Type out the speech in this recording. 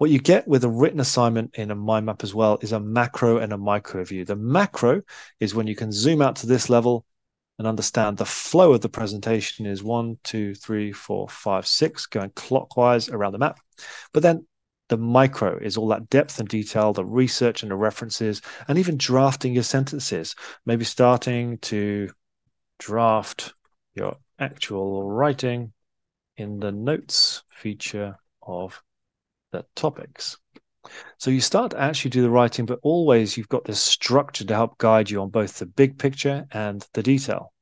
What you get with a written assignment in a mind map as well is a macro and a micro view. The macro is when you can zoom out to this level and understand the flow of the presentation is one, two, three, four, five, six, going clockwise around the map. But then the micro is all that depth and detail, the research and the references, and even drafting your sentences. Maybe starting to draft your actual writing in the notes feature of the topics. So you start to actually do the writing, but always you've got this structure to help guide you on both the big picture and the detail.